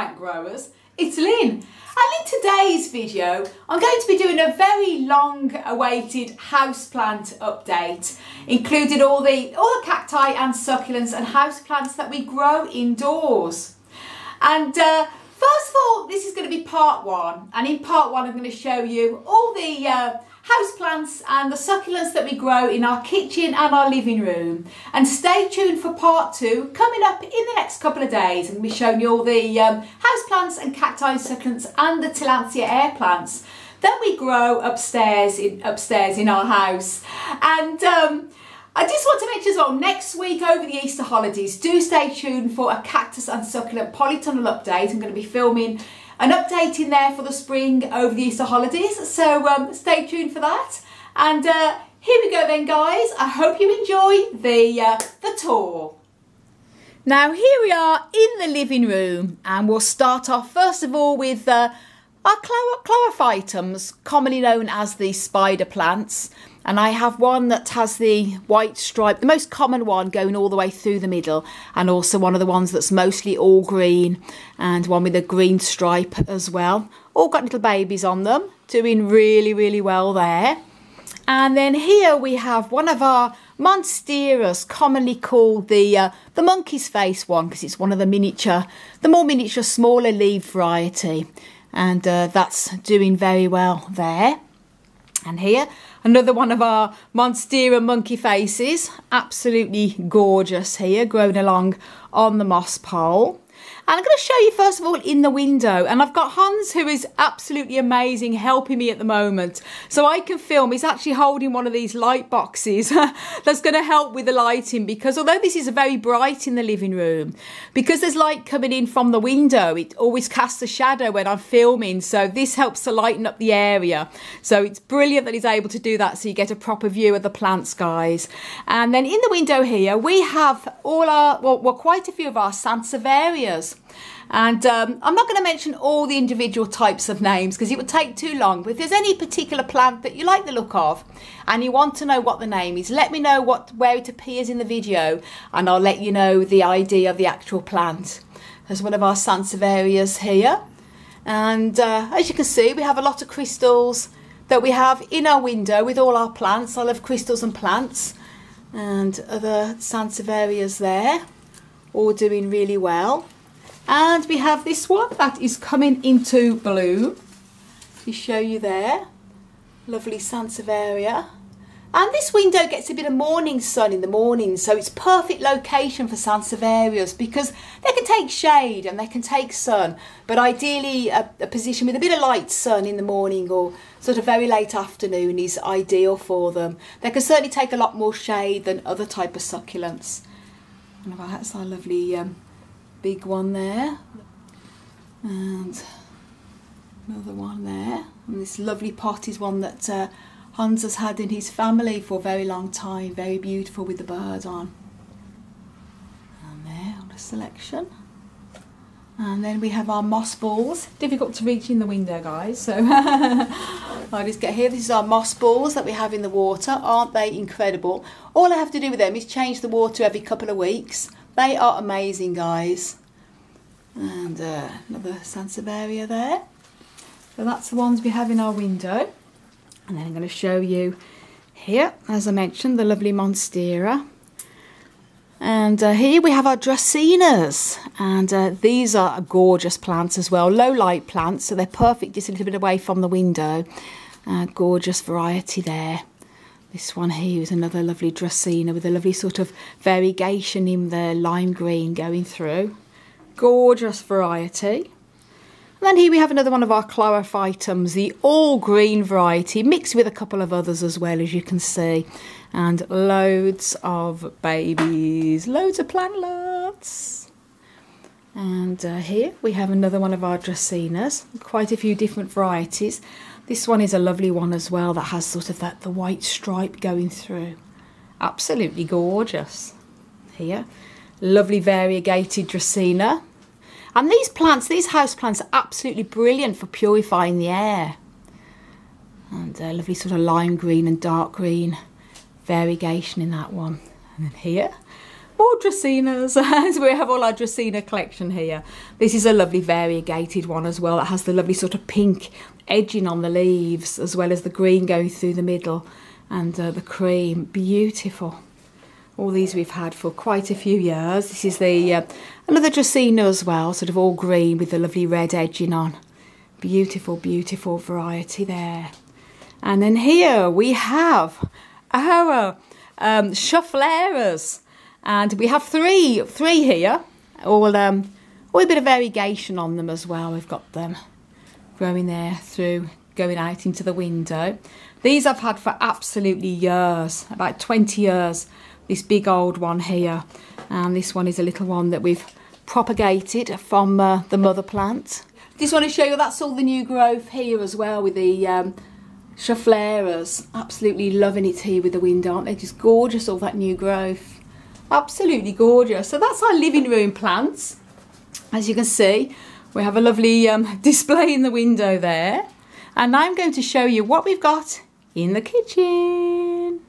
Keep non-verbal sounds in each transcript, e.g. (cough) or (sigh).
plant growers, it's Lynn. And in today's video, I'm going to be doing a very long awaited houseplant update, including all the, all the cacti and succulents and houseplants that we grow indoors. And uh, first of all, this is going to be part one. And in part one, I'm going to show you all the uh, houseplants and the succulents that we grow in our kitchen and our living room. And stay tuned for part two coming up in the next couple of days. And we'll be showing you all the um, houseplants and cacti succulents and the Tillandsia air plants that we grow upstairs in, upstairs in our house. And um, I just want to mention as well, next week over the Easter holidays, do stay tuned for a cactus and succulent polytunnel update. I'm going to be filming an update in there for the spring over the Easter holidays. So um, stay tuned for that. And uh, here we go then guys. I hope you enjoy the, uh, the tour. Now here we are in the living room and we'll start off first of all with uh, our chlorophytums, commonly known as the spider plants and I have one that has the white stripe, the most common one going all the way through the middle, and also one of the ones that's mostly all green, and one with a green stripe as well. All got little babies on them, doing really, really well there. And then here we have one of our monsteras, commonly called the uh, the monkey's face one, because it's one of the miniature, the more miniature, smaller leaf variety, and uh, that's doing very well there. And here Another one of our Monstera monkey faces. Absolutely gorgeous here, growing along on the moss pole. I'm going to show you first of all in the window. And I've got Hans who is absolutely amazing helping me at the moment. So I can film. He's actually holding one of these light boxes (laughs) that's going to help with the lighting because although this is very bright in the living room, because there's light coming in from the window, it always casts a shadow when I'm filming. So this helps to lighten up the area. So it's brilliant that he's able to do that so you get a proper view of the plants, guys. And then in the window here, we have all our, well, well quite a few of our Sansevierias. And um, I'm not going to mention all the individual types of names because it would take too long. But if there's any particular plant that you like the look of and you want to know what the name is, let me know what where it appears in the video and I'll let you know the ID of the actual plant. There's one of our Sansevierias here. And uh, as you can see, we have a lot of crystals that we have in our window with all our plants. I love crystals and plants and other Sansevierias there, all doing really well. And we have this one that is coming into bloom. To show you there. Lovely Sansevieria. And this window gets a bit of morning sun in the morning, so it's perfect location for Sansevierias because they can take shade and they can take sun, but ideally a, a, position with a bit of light sun in the morning or sort of very late afternoon is ideal for them. They can certainly take a lot more shade than other type of succulents. And that's our lovely um, big one there. And another one there. And this lovely pot is one that uh, Hans has had in his family for a very long time. Very beautiful with the bird on. And there on the selection. And then we have our moss balls. Difficult to reach in the window guys so (laughs) I'll just get here. This is our moss balls that we have in the water. Aren't they incredible? All I have to do with them is change the water every couple of weeks they are amazing, guys. And uh, another Sansevieria there. So that's the ones we have in our window. And then I'm going to show you here, as I mentioned, the lovely Monstera. And uh, here we have our Dracaenas, and uh, these are gorgeous plants as well, low light plants, so they're perfect just a little bit away from the window. Uh, gorgeous variety there. This one here is another lovely Dracaena with a lovely sort of variegation in the lime green going through. Gorgeous variety. And then here we have another one of our chlorophytums, the all green variety, mixed with a couple of others as well, as you can see. And loads of babies, loads of plantlets. And uh, here we have another one of our Dracaenas, quite a few different varieties. This one is a lovely one as well that has sort of that the white stripe going through. Absolutely gorgeous. Here, lovely variegated Dracaena. And these plants, these house plants are absolutely brilliant for purifying the air. And a lovely sort of lime green and dark green variegation in that one. And then here, more Dracaenas. so (laughs) we have all our Dracaena collection here. This is a lovely variegated one as well. It has the lovely sort of pink edging on the leaves as well as the green going through the middle and uh, the cream. Beautiful. All these we've had for quite a few years. This is the uh, another Dracaena as well, sort of all green with the lovely red edging on. Beautiful, beautiful variety there. And then here we have our um, And we have three, three here, all, um, all a bit of variegation on them as well. We've got them growing there through, going out into the window. These I've had for absolutely years, about 20 years. This big old one here. And this one is a little one that we've propagated from uh, the mother plant. Just want to show you that's all the new growth here as well with the um. Absolutely loving it here with the wind, aren't they? Just gorgeous, all that new growth. Absolutely gorgeous. So that's our living room plants. As you can see, we have a lovely um, (laughs) display in the window there. And I'm going to show you what we've got in the kitchen.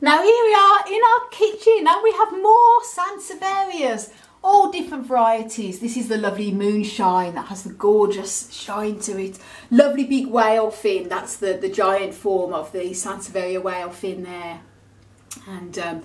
Now here we are in our kitchen and we have more Sansevierias all different varieties. This is the lovely moonshine that has the gorgeous shine to it. Lovely big whale fin, that's the, the giant form of the Sansevieria whale fin there. And um,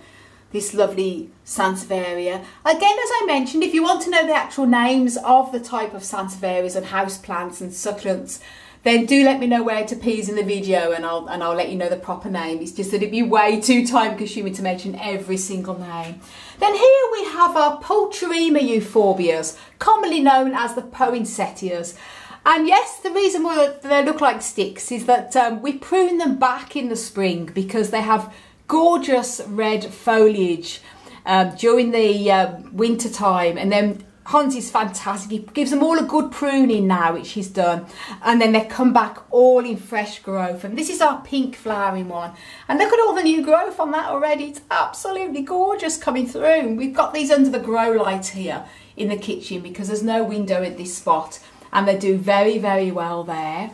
this lovely Sansevieria. Again, as I mentioned, if you want to know the actual names of the type of Sansevierias and house plants and succulents, then do let me know where to please in the video and I'll and I'll let you know the proper name. It's just that it'd be way too time consuming to mention every single name. Then here we have our Pulcherrima euphorbias, commonly known as the poinsettias. And yes, the reason why they look like sticks is that um, we prune them back in the spring because they have gorgeous red foliage uh, during the uh, winter time and then Hans is fantastic. He gives them all a good pruning now, which he's done. And then they come back all in fresh growth. And this is our pink flowering one. And look at all the new growth on that already. It's absolutely gorgeous coming through. We've got these under the grow light here in the kitchen because there's no window at this spot. And they do very, very well there.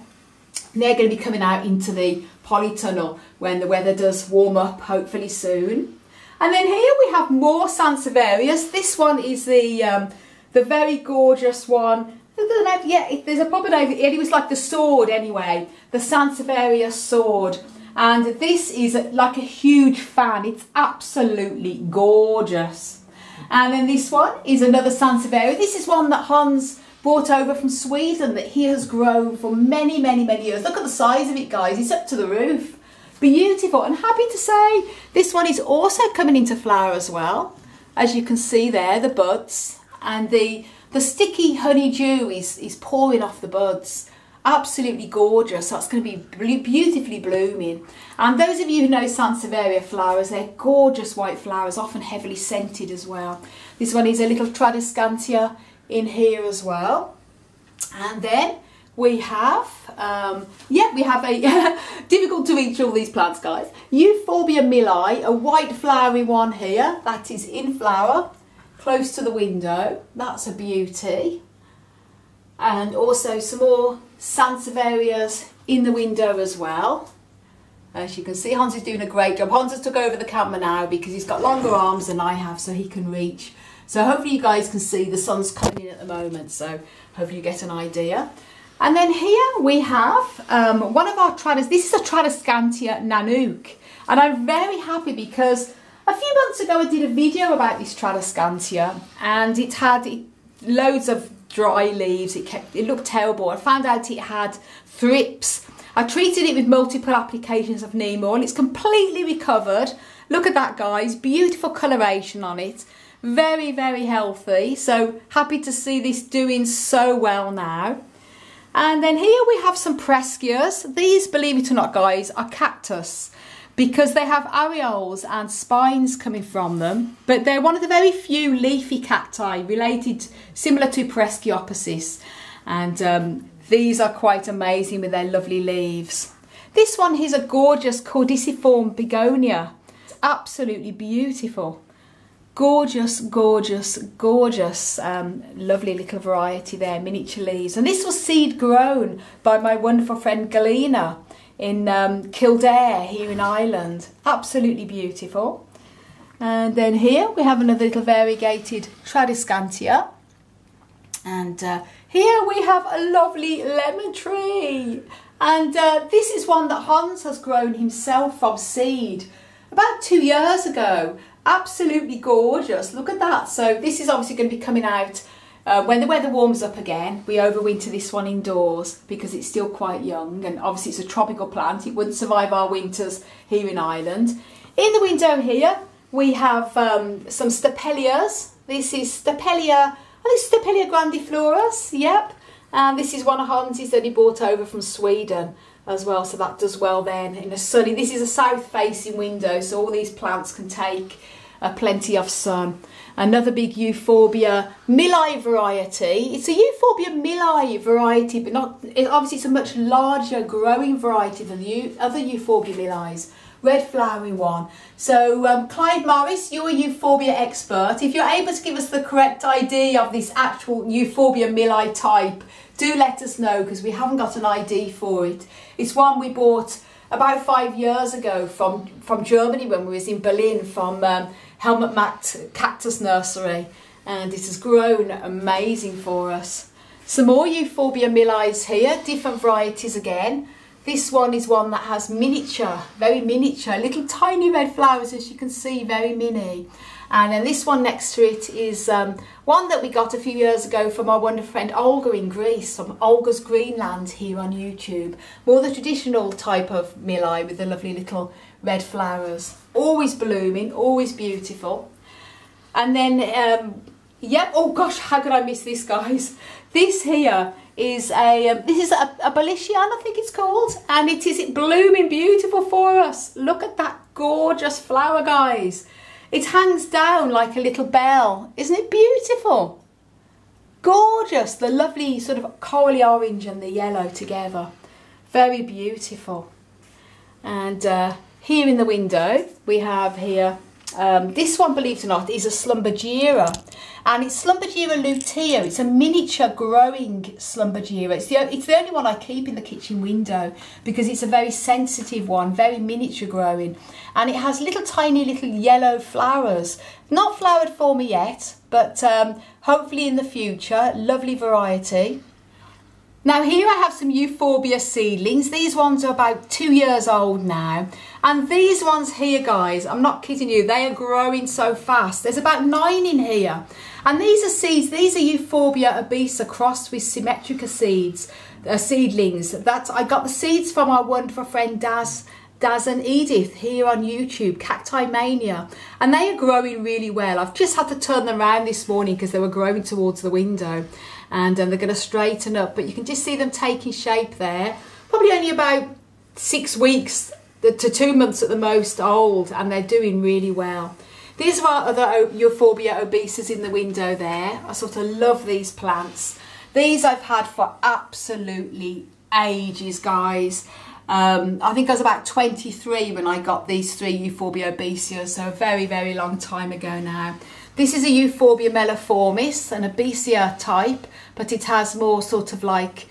they're going to be coming out into the polytunnel when the weather does warm up, hopefully soon. And then here we have more Sansevierias. This one is the... Um, the very gorgeous one. Yeah, there's a proper name. It was like the sword anyway, the Sansevieria sword. And this is like a huge fan. It's absolutely gorgeous. And then this one is another Sansevieria. This is one that Hans brought over from Sweden that he has grown for many, many, many years. Look at the size of it, guys. It's up to the roof. Beautiful. And happy to say this one is also coming into flower as well. As you can see there, the buds and the the sticky honeydew is, is pouring off the buds. Absolutely gorgeous. That's going to be beautifully blooming. And those of you who know Sansevieria flowers, they're gorgeous white flowers, often heavily scented as well. This one is a little Tradescantia in here as well. And then we have, um, yeah, we have a, (laughs) difficult to reach all these plants, guys. Euphorbia milii, a white flowery one here, that is in flower close to the window. That's a beauty. And also some more Sansevierias in the window as well. As you can see, Hans is doing a great job. Hans has took over the camera now because he's got longer arms than I have so he can reach. So hopefully you guys can see the sun's coming in at the moment. So hopefully you get an idea. And then here we have um, one of our Trados. This is a Tradescantia Nanouk. And I'm very happy because a few months ago I did a video about this Tradescantia and it had loads of dry leaves, it, kept, it looked terrible. I found out it had thrips. I treated it with multiple applications of neem oil and it's completely recovered. Look at that guys, beautiful coloration on it. Very, very healthy. So happy to see this doing so well now. And then here we have some Pereskias. These, believe it or not guys, are cactus because they have areoles and spines coming from them, but they're one of the very few leafy cacti related similar to Pereskiopsis. And um, these are quite amazing with their lovely leaves. This one is a gorgeous caudiciform begonia. It's absolutely beautiful. Gorgeous, gorgeous, gorgeous, um, lovely little variety there, miniature leaves. And this was seed grown by my wonderful friend Galena in um, Kildare here in Ireland. Absolutely beautiful. And then here we have another little variegated Tradescantia. And uh, here we have a lovely lemon tree. And uh, this is one that Hans has grown himself from seed about two years ago. Absolutely gorgeous. Look at that. So this is obviously going to be coming out uh, when the weather warms up again. We overwinter this one indoors because it's still quite young and obviously it's a tropical plant. It wouldn't survive our winters here in Ireland. In the window here we have um, some Stapelias. This is Stapelia, I think Stapelia grandiflorus, yep. And this is one of Hans's that he brought over from Sweden as well, so that does well then in a sunny. This is a south facing window, so all these plants can take uh, plenty of sun. Another big Euphorbia milii variety. It's a Euphorbia milii variety, but not it, obviously it's a much larger growing variety than the other Euphorbia millis red flowering one. So um, Clyde Morris, you're a euphorbia expert. If you're able to give us the correct ID of this actual euphorbia milii type, do let us know because we haven't got an ID for it. It's one we bought about five years ago from, from Germany when we was in Berlin from um, Helmut Matt Cactus Nursery and it has grown amazing for us. Some more Euphorbia millis here, different varieties again. This one is one that has miniature, very miniature, little tiny red flowers as you can see, very mini. And then this one next to it is um, one that we got a few years ago from our wonderful friend Olga in Greece, from Olga's Greenland here on YouTube. More the traditional type of milli with the lovely little red flowers. Always blooming, always beautiful. And then, um, yep, oh gosh, how could I miss this guys? This here is a um, this is a, a Balician, I think it's called, and it is blooming beautiful for us. Look at that gorgeous flower, guys. It hangs down like a little bell. Isn't it beautiful? Gorgeous. The lovely sort of corally orange and the yellow together. Very beautiful. And uh, here in the window, we have here um, this one, believe it or not, is a Schlumbergera. And it's Schlumbergera lutea. It's a miniature growing Schlumbergera. It's the, it's the only one I keep in the kitchen window because it's a very sensitive one, very miniature growing. And it has little tiny little yellow flowers. Not flowered for me yet, but um, hopefully in the future. Lovely variety. Now here I have some Euphorbia seedlings. These ones are about two years old now. And these ones here, guys, I'm not kidding you, they are growing so fast. There's about nine in here. And these are seeds, these are Euphorbia obesa crossed with Symmetrica seeds, uh, seedlings. That I got the seeds from our wonderful friend Daz Daz and Edith here on YouTube, Cacti Mania, and they are growing really well. I've just had to turn them around this morning because they were growing towards the window and um, they're going to straighten up, but you can just see them taking shape there. Probably only about six weeks to two months at the most old and they're doing really well. These are our other Euphorbia obesas in the window there. I sort of love these plants. These I've had for absolutely ages, guys. Um, I think I was about 23 when I got these three Euphorbia obesia, so a very, very long time ago now. This is a Euphorbia meloformis, an obesia type, but it has more sort of like...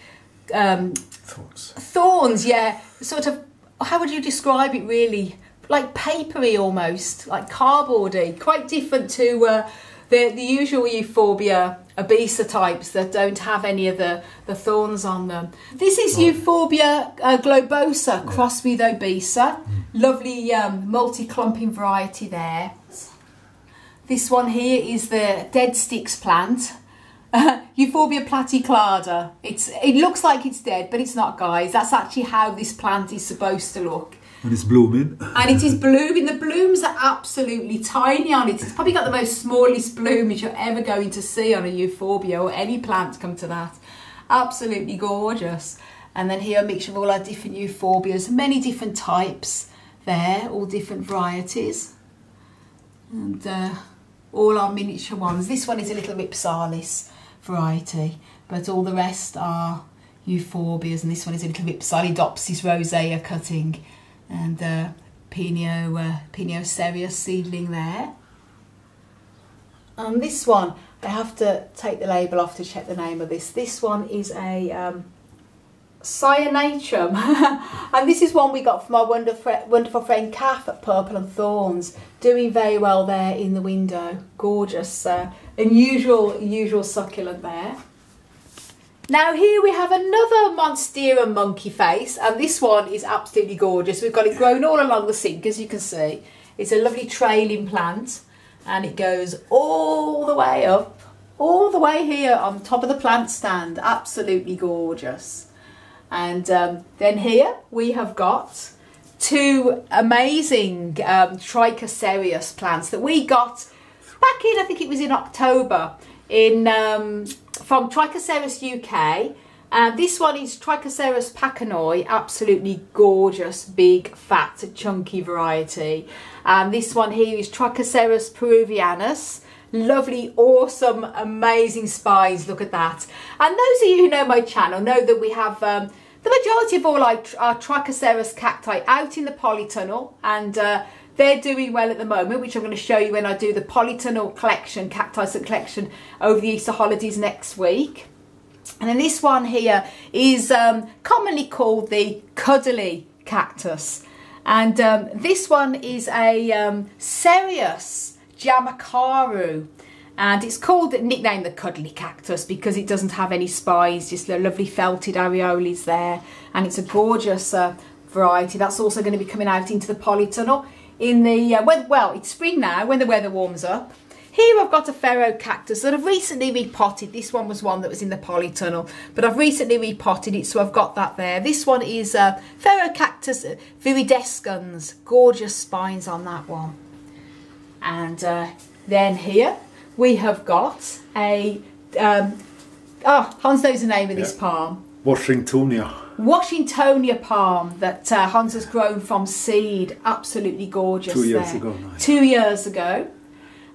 Um, thorns. Thorns, yeah. Sort of, how would you describe it really? Like papery almost, like cardboardy. Quite different to uh, the, the usual Euphorbia obesa types that don't have any of the, the thorns on them. This is oh. Euphorbia uh, globosa crossed with obesa. Mm. Lovely um, multi-clumping variety there. This one here is the dead sticks plant. Uh, (laughs) Euphorbia platyclada. It's, it looks like it's dead, but it's not, guys. That's actually how this plant is supposed to look. And it's blooming. and it is blooming. The blooms are absolutely tiny on it. It's probably got the most smallest bloomage you're ever going to see on a euphorbia or any plant come to that. Absolutely gorgeous. And then here a mixture of all our different euphorbias, many different types there, all different varieties. And uh, all our miniature ones. This one is a little Rhipsalis variety, but all the rest are euphorbias, and this one is a little Rhipsalidopsis rosea cutting and uh, Pinio, uh, Pinio seedling there. And this one, I have to take the label off to check the name of this. This one is a um, Cyanatrum. (laughs) and this is one we got from our wonderful, wonderful friend Kath at Purple and Thorns. Doing very well there in the window. Gorgeous. Uh, unusual, usual succulent there. Now here we have another Monstera monkey face and this one is absolutely gorgeous. We've got it grown all along the sink as you can see. It's a lovely trailing plant and it goes all the way up, all the way here on top of the plant stand. Absolutely gorgeous. And um, then here we have got two amazing um, Trichocereus plants that we got back in, I think it was in October, in um, from Trichocereus UK. Uh, this one is Trichocereus pachanoi, absolutely gorgeous, big, fat, chunky variety. And this one here is Trichocereus peruvianus. Lovely, awesome, amazing spines, look at that. And those of you who know my channel know that we have um, the majority of all our, our cacti out in the polytunnel and uh, they're doing well at the moment, which I'm going to show you when I do the polytunnel collection, cacti collection over the Easter holidays next week. And then this one here is um, commonly called the cuddly cactus. And um, this one is a um, Cereus jamacaru. And it's called, nicknamed the cuddly cactus because it doesn't have any spines, just the lovely felted areoles there. And it's a gorgeous uh, variety. That's also going to be coming out into the polytunnel in the, uh, well, it's spring now when the weather warms up. Here I've got a Ferocactus that I've recently repotted. This one was one that was in the polytunnel, but I've recently repotted it, so I've got that there. This one is uh, Ferocactus viridescens. Gorgeous spines on that one. And uh, then here we have got a, um, oh, Hans knows the name of yeah. this palm. Washingtonia. Washingtonia palm that uh, Hans has grown from seed. Absolutely gorgeous. Two years there. ago. Nice. Two years ago.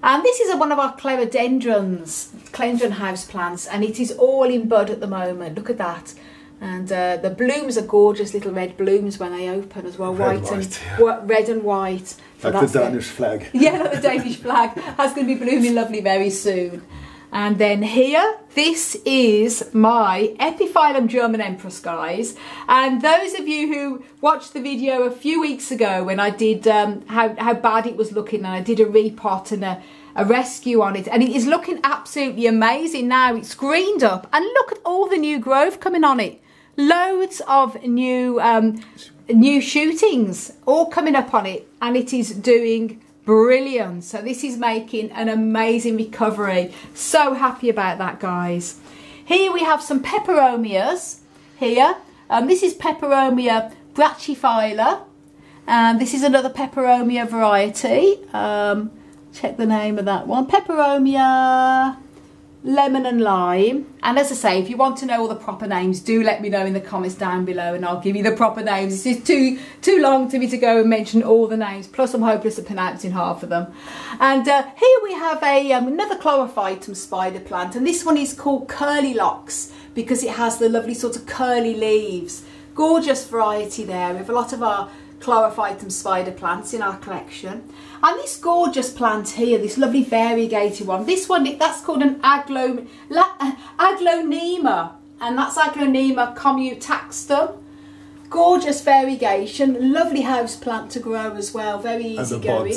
And this is a, one of our clerodendrons, clerodendron house plants, and it is all in bud at the moment. Look at that. And uh, the blooms are gorgeous little red blooms when they open as well, red white, and yeah. red and white. So like the Danish flag. (laughs) Yeah, like the Danish flag. That's going to be blooming lovely very soon. And then here, this is my Epiphyllum German Empress, guys. And those of you who watched the video a few weeks ago when I did um, how, how bad it was looking and I did a repot and a, a rescue on it and it is looking absolutely amazing now. It's greened up and look at all the new growth coming on it. Loads of new um, new shootings all coming up on it and it is doing brilliant. So this is making an amazing recovery. So happy about that, guys. Here we have some peperomias here. Um, this is peperomia brachyphylla. And this is another peperomia variety. Um, check the name of that one. Peperomia lemon and lime. And as I say, if you want to know all the proper names, do let me know in the comments down below and I'll give you the proper names. This is too too long to me to go and mention all the names. Plus I'm hopeless at pronouncing half of them. And uh, here we have a um, another chlorophytum spider plant and this one is called Curly Locks because it has the lovely sort of curly leaves. Gorgeous variety there. We have a lot of our chlorophytum spider plants in our collection. And this gorgeous plant here, this lovely variegated one, this one, that's called an aglo, uh, aglaonema, and that's aglaonema commutatum. Gorgeous variegation, lovely house plant to grow as well, very easy going.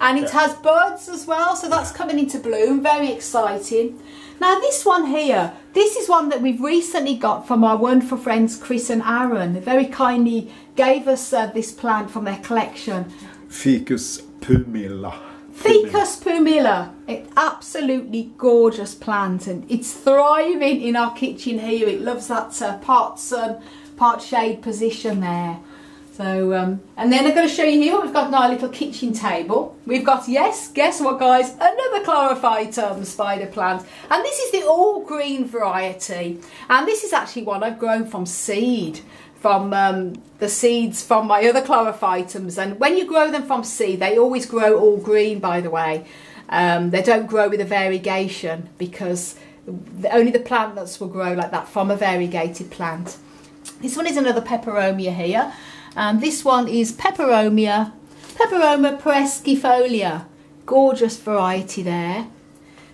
And it yeah. has buds as well, so that's coming into bloom, very exciting. Now this one here, this is one that we've recently got from our wonderful friends Chris and Aaron. They very kindly gave us uh, this plant from their collection. Ficus pumila. Ficus pumila. It's absolutely gorgeous plant and it's thriving in our kitchen here. It loves that uh, part sun, part shade position there. So, um, and then I'm going to show you here, we've got our little kitchen table. We've got, yes, guess what guys, another chlorophytum spider plant. And this is the all green variety. And this is actually one I've grown from seed, from um, the seeds from my other chlorophytums. And when you grow them from seed, they always grow all green, by the way. Um, they don't grow with a variegation because only the plant nuts will grow like that from a variegated plant. This one is another peperomia here. And this one is Peperomia, Peperomia pereskiifolia. Gorgeous variety there.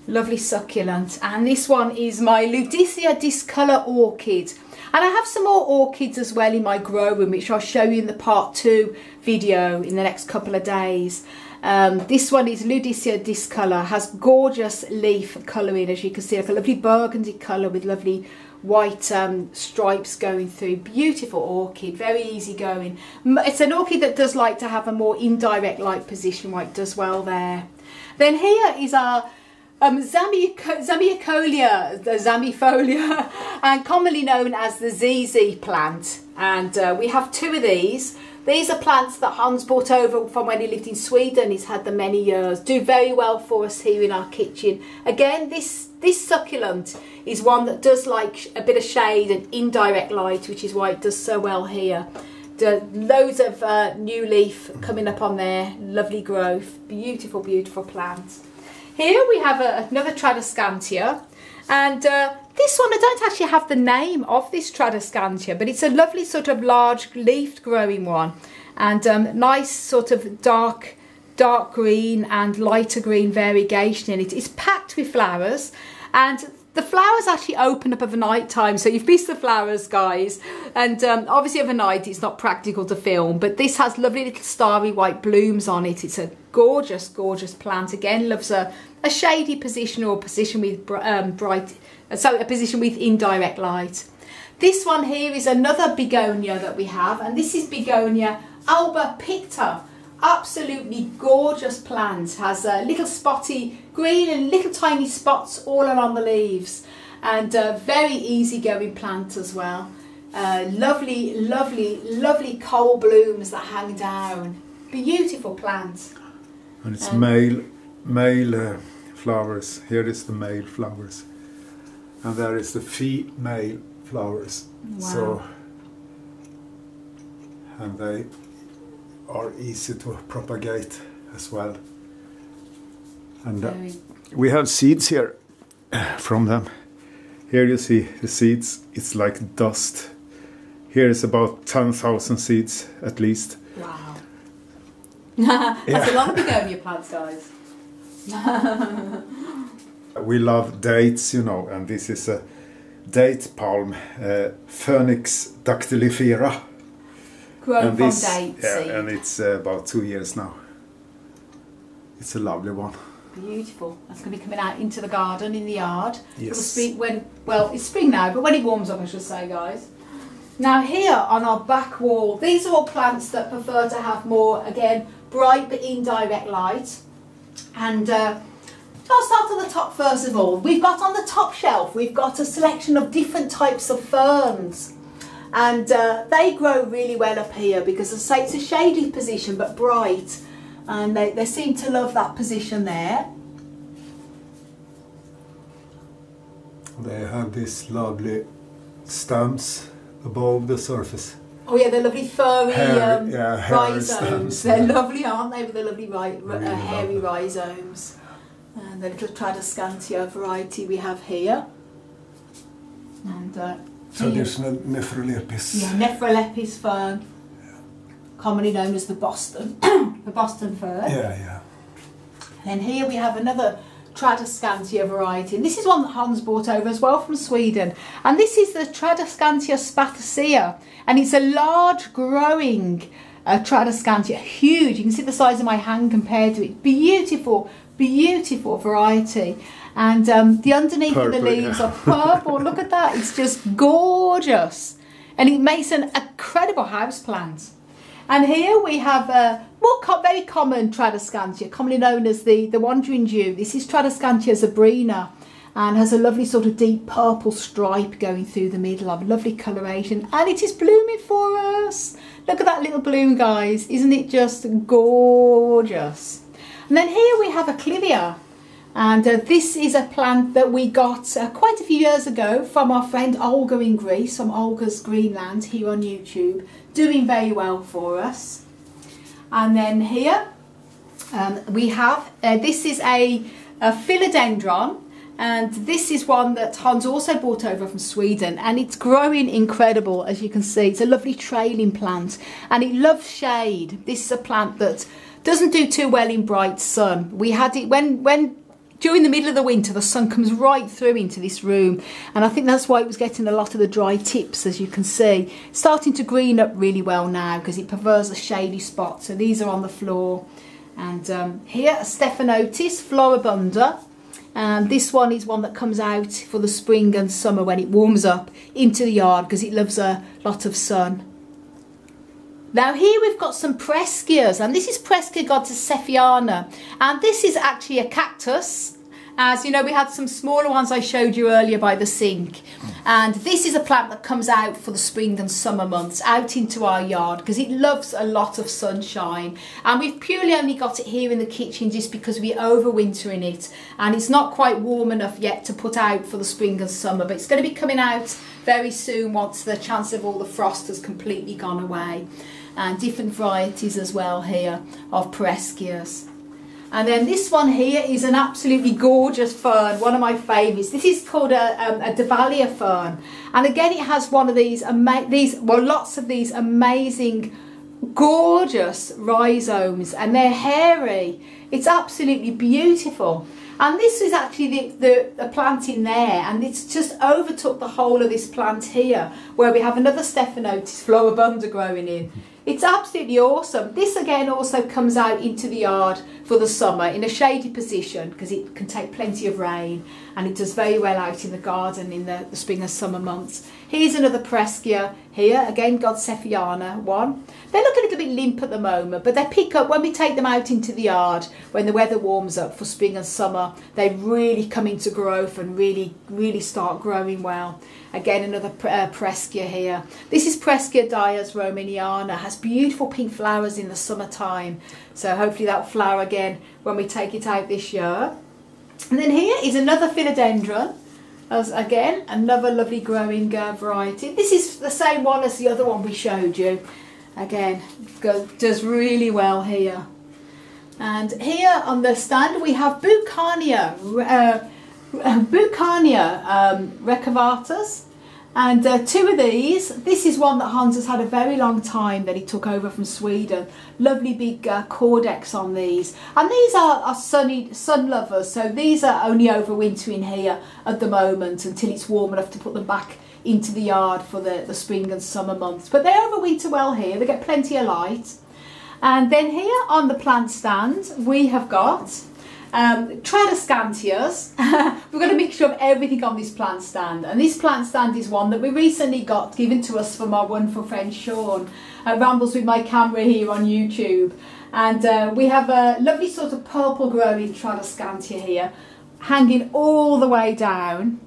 Lovely succulent. And this one is my Ludisia discolor orchid. And I have some more orchids as well in my grow room, which I'll show you in the part two video in the next couple of days. Um, this one is Ludisia Discolor, has gorgeous leaf colouring, as you can see, like a lovely burgundy colour with lovely white um, stripes going through. Beautiful orchid, very easy going. It's an orchid that does like to have a more indirect light position, right, does well there. Then here is our um, Zamiocolia, the Zamifolia, (laughs) and commonly known as the ZZ plant. And uh, we have two of these. These are plants that Hans brought over from when he lived in Sweden. He's had them many years. Do very well for us here in our kitchen. Again, this, this succulent is one that does like a bit of shade and indirect light, which is why it does so well here. The, loads of uh, new leaf coming up on there. Lovely growth. Beautiful, beautiful plant. Here we have a, another Tradescantia and uh, this one, I don't actually have the name of this Tradescantia, but it's a lovely sort of large leafed growing one and um, nice sort of dark dark green and lighter green variegation in it. It's packed with flowers and the flowers actually open up overnight time, so you've missed the flowers, guys. And um, obviously overnight it's not practical to film, but this has lovely little starry white blooms on it. It's a gorgeous, gorgeous plant. Again, loves a, a shady position or a position with um, bright, so a position with indirect light. This one here is another begonia that we have, and this is begonia alba picta absolutely gorgeous plant. Has a little spotty green and little tiny spots all along the leaves. And a very easy going plant as well. Uh, lovely lovely lovely coal blooms that hang down. Beautiful plant. And it's um, male male uh, flowers. Here is the male flowers. And there is the female flowers. Wow. so and they are easy to propagate as well. And uh, we have seeds here (clears throat) from them. Here you see the seeds, it's like dust. Here is about 10,000 seeds at least. Wow. (laughs) That's yeah. a lot of begonia plants, guys. (laughs) we love dates, you know, and this is a date palm, uh, Phoenix dactylifera grown and from this, dates. Yeah, and it's uh, about two years now. It's a lovely one. Beautiful. That's going to be coming out into the garden in the yard. Yes. Spring, when well, it's spring now, but when it warms up, I should say, guys. Now here on our back wall, these are all plants that prefer to have more, again, bright but indirect light. And uh, I'll start on the top first of all. We've got on the top shelf, we've got a selection of different types of ferns and uh, they grow really well up here because I say it's a shady position but bright and they, they seem to love that position there. They have these lovely stems above the surface. Oh yeah, they're lovely furry Hair, um, yeah, rhizomes. They're yeah. lovely, aren't they, with the lovely ri really uh, hairy rhizomes. And the little Tradescantia variety we have here. And uh, Traditional Nephrolepis. Yeah, Nephrolepis fern, yeah. commonly known as the Boston, (clears throat) the Boston fern. Yeah, yeah. And here we have another Tradescantia variety. And this is one that Hans brought over as well from Sweden. And this is the Tradescantia spathacea. And it's a large growing uh, Tradescantia, huge. You can see the size of my hand compared to it. Beautiful, beautiful variety and um, the underneath purple, of the leaves yeah. are purple. Look at that, it's just gorgeous. And it makes an incredible house plant. And here we have a more co very common Tradescantia, commonly known as the, the Wandering Jew. This is Tradescantia zebrina and has a lovely sort of deep purple stripe going through the middle of lovely coloration and it is blooming for us. Look at that little bloom guys, isn't it just gorgeous? And then here we have a clivia and uh, this is a plant that we got uh, quite a few years ago from our friend Olga in Greece, from Olga's Greenland here on YouTube, doing very well for us. And then here um, we have, uh, this is a, a philodendron and this is one that Hans also brought over from Sweden and it's growing incredible as you can see. It's a lovely trailing plant and it loves shade. This is a plant that doesn't do too well in bright sun. We had it when when during the middle of the winter, the sun comes right through into this room, and I think that's why it was getting a lot of the dry tips, as you can see. starting to green up really well now because it prefers a shady spot. So these are on the floor. And um, here, a Stephanotis floribunda. And this one is one that comes out for the spring and summer when it warms up into the yard because it loves a lot of sun. Now here we've got some Pereskias and this is Pereskia godseffiana and this is actually a cactus. As you know we had some smaller ones I showed you earlier by the sink. And this is a plant that comes out for the spring and summer months out into our yard because it loves a lot of sunshine. And we've purely only got it here in the kitchen just because we overwinter in it. And it's not quite warm enough yet to put out for the spring and summer but it's going to be coming out very soon once the chance of all the frost has completely gone away and different varieties as well here of Pereskias. And then this one here is an absolutely gorgeous fern, one of my favourites. This is called a, um, a Davallia fern. And again, it has one of these, these well, lots of these amazing, gorgeous rhizomes. And they're hairy. It's absolutely beautiful. And this is actually the, the, the, plant in there, and it's just overtook the whole of this plant here, where we have another Stephanotis floribunda growing in. It's absolutely awesome. This again also comes out into the yard for the summer in a shady position because it can take plenty of rain and it does very well out in the garden in the, the spring and summer months. Here's another Pereskia here, again Godseffiana one. They look a little bit limp at the moment, but they pick up when we take them out into the yard, when the weather warms up for spring and summer, they really come into growth and really, really start growing well. Again, another uh, Pereskia here. This is Pereskia dias romaniana, has beautiful pink flowers in the summertime. So hopefully that will flower again when we take it out this year. And then here is another philodendron. As again another lovely growing uh, variety. This is the same one as the other one we showed you. Again does really well here. And here on the stand we have Beaucarnea uh, Beaucarnea um, and uh, two of these, this is one that Hans has had a very long time that he took over from Sweden. Lovely big uh, caudex on these. And these are, are sunny sun lovers, so these are only overwintering here at the moment until it's warm enough to put them back into the yard for the, the spring and summer months. But they overwinter well here, they get plenty of light. And then here on the plant stand, we have got um, Tradescantias. (laughs) We've got a mixture of everything on this plant stand. And this plant stand is one that we recently got given to us from our wonderful friend Sean. Uh, Rambles with my camera here on YouTube. And uh, we have a lovely sort of purple growing Tradescantia here, hanging all the way down.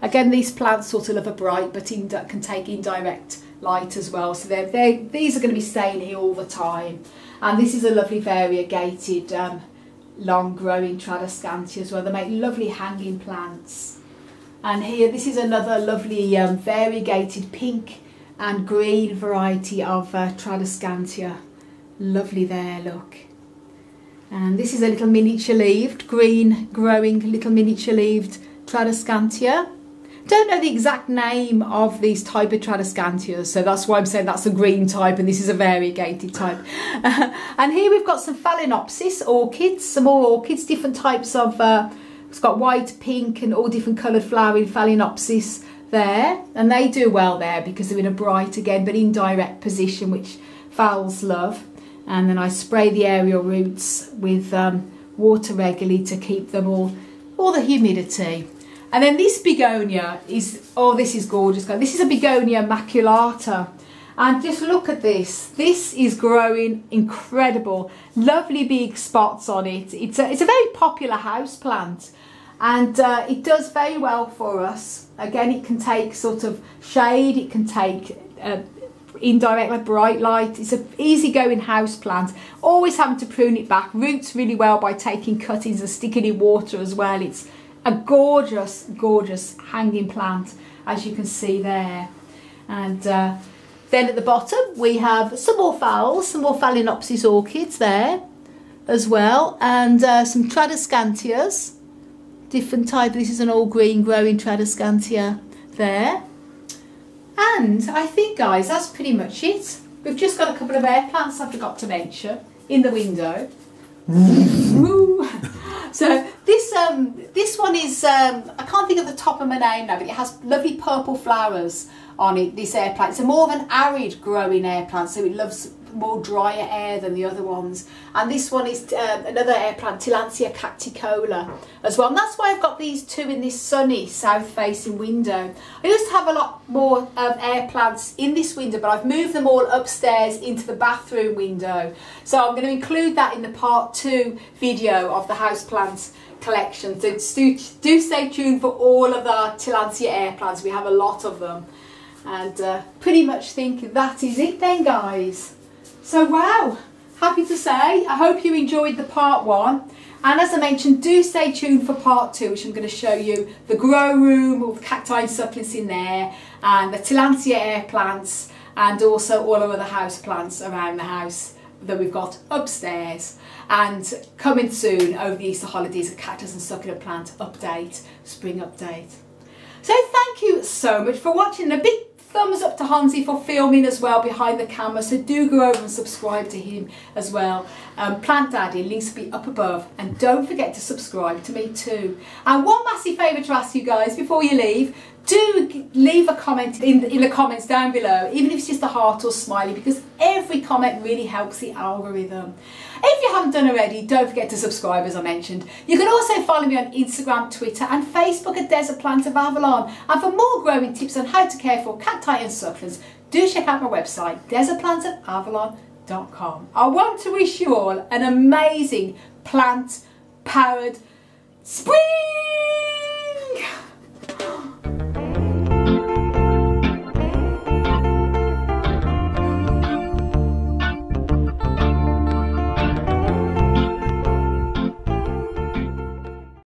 Again, these plants sort of love a bright, but in, can take indirect light as well. So they're, they're, these are going to be staying here all the time. And this is a lovely variegated um, long growing Tradescantia as well. They make lovely hanging plants. And here, this is another lovely um, variegated pink and green variety of uh, Tradescantia. Lovely there, look. And this is a little miniature leaved, green growing little miniature leaved Tradescantia. Don't know the exact name of these type of Tradescantias, so that's why I'm saying that's a green type and this is a variegated type. (laughs) and here we've got some Phalaenopsis orchids, some more orchids, different types of, uh, it's got white, pink and all different coloured flowering Phalaenopsis there. And they do well there because they're in a bright again, but indirect position, which phals love. And then I spray the aerial roots with um, water regularly to keep them all, all the humidity. And then this begonia is, oh, this is gorgeous. This is a begonia maculata. And just look at this. This is growing incredible. Lovely big spots on it. It's a, it's a very popular house plant. And uh, it does very well for us. Again, it can take sort of shade. It can take uh, indirect like bright light. It's an easy going house plant. Always having to prune it back. Roots really well by taking cuttings and sticking in water as well. It's a gorgeous, gorgeous hanging plant, as you can see there. And uh, then at the bottom, we have some more phals, some more Phalaenopsis orchids there as well, and uh, some Tradescantias, different type. This is an all green growing Tradescantia there. And I think, guys, that's pretty much it. We've just got a couple of air plants I forgot to mention in the window. (laughs) So this um, this one is um, I can't think of the top of my name now, but it has lovely purple flowers on it. This air plant. It's a more of an arid growing air plant, so it loves more drier air than the other ones. And this one is um, another air plant, Tillandsia cacticola as well. And that's why I've got these two in this sunny south facing window. I used to have a lot more um, air plants in this window, but I've moved them all upstairs into the bathroom window. So I'm going to include that in the part two video of the house plants collection. So do, do stay tuned for all of the Tillandsia air plants. We have a lot of them. And uh, pretty much think that is it then guys. So wow, happy to say, I hope you enjoyed the part one. And as I mentioned, do stay tuned for part two, which I'm going to show you the grow room with cacti and succulents in there, and the Tillandsia air plants, and also all of other house plants around the house that we've got upstairs. And coming soon over the Easter holidays, a cactus and succulent plant update, spring update. So thank you so much for watching. A big thumbs up to Hansi for filming as well behind the camera so do go over and subscribe to him as well. Um, Plant Daddy links will be up above and don't forget to subscribe to me too. And one massive favour to ask you guys before you leave do leave a comment in the, in the comments down below even if it's just a heart or smiley because every comment really helps the algorithm if you haven't done already, don't forget to subscribe as I mentioned. You can also follow me on Instagram, Twitter and Facebook at Desert Plant of Avalon. And for more growing tips on how to care for cacti and succulents, do check out my website, desertplantsofavalon.com. I want to wish you all an amazing plant-powered spring!